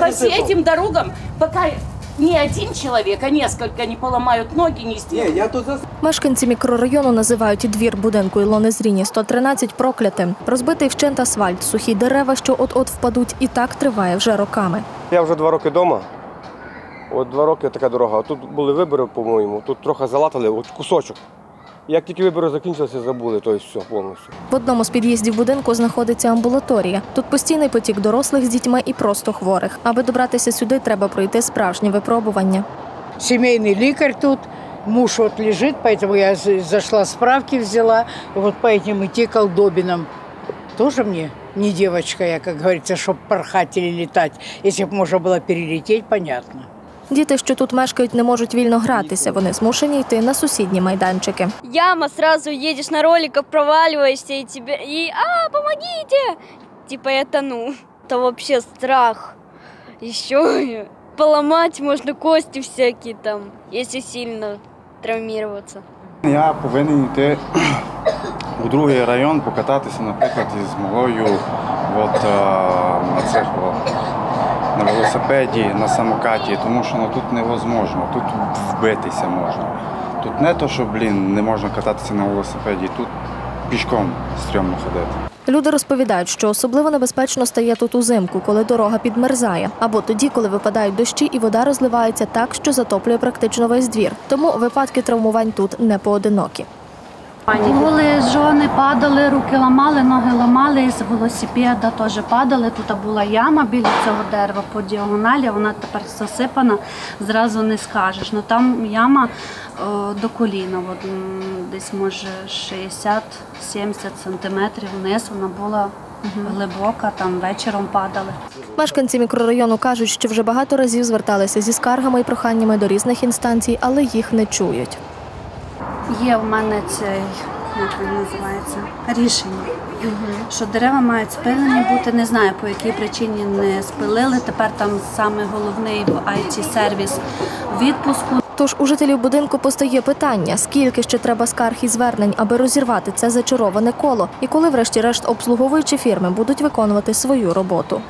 по всем этим дорогам, пока не один человек, а несколько не поломают ноги, не Ні, сделают. я тут за Мешканці мікрорайону називають двір будинку Ілони Зріні 113 проклятим. Розбитий вщент асфальт, сухі дерева, що от-от впадуть, і так триває вже роками. Я вже два роки вдома. От два роки така дорога. Тут були вибори, по-моєму, тут трохи залатали, от кусочок. Як тільки вибори закінчилися, забули, то все повністю. В одному з під'їздів будинку знаходиться амбулаторія. Тут постійний потік дорослих з дітьми і просто хворих. Аби добратися сюди, треба пройти справжні випробування. семейный лекарь тут. Муж вот лежит, поэтому я з- зашла справки взяла. И вот по этим идти колдобинам. Тоже мне не девочка я, как говорится, чтоб порхать или летать. Если бы можно было перелететь, понятно. Діти, що тут мешкають, не можуть вільно гратися. Вони змушені йти на сусідні майданчики. яма, сразу едешь на роликах, проваливаешься, и тебе... И, а, помогите! Типа я тону. Это вообще страх. Еще поломать можно кости всякие там, если сильно травмироваться. Я повинен йти у другий район покататися, наприклад, із малою от, на цих о, на велосипеді, на самокаті, тому що ну, тут невозможно, тут вбитися можна. Тут не то, що блін, не можна кататися на велосипеді, тут пішком стрьомно ходити. Люди розповідають, що особливо небезпечно стає тут узимку, коли дорога підмерзає, або тоді, коли випадають дощі і вода розливається так, що затоплює практично весь двір. Тому випадки травмувань тут не поодинокі. Були жони, падали, руки ламали, ноги ламали, з велосипеда теж падали. Тут була яма біля цього дерева по діагоналі, вона тепер засипана, зразу не скажеш. Ну там яма о, до коліна, от, десь може 60-70 сантиметрів вниз вона була глибока, там вечором падали. Мешканці мікрорайону кажуть, що вже багато разів зверталися зі скаргами і проханнями до різних інстанцій, але їх не чують. Є в мене цей, як він називається, рішення, що дерева мають спилені бути. Не знаю, по якій причині не спилили. Тепер там саме головний it сервіс відпуску. Тож у жителів будинку постає питання, скільки ще треба скарг і звернень, аби розірвати це зачароване коло, і коли, врешті-решт, обслуговуючі фірми будуть виконувати свою роботу.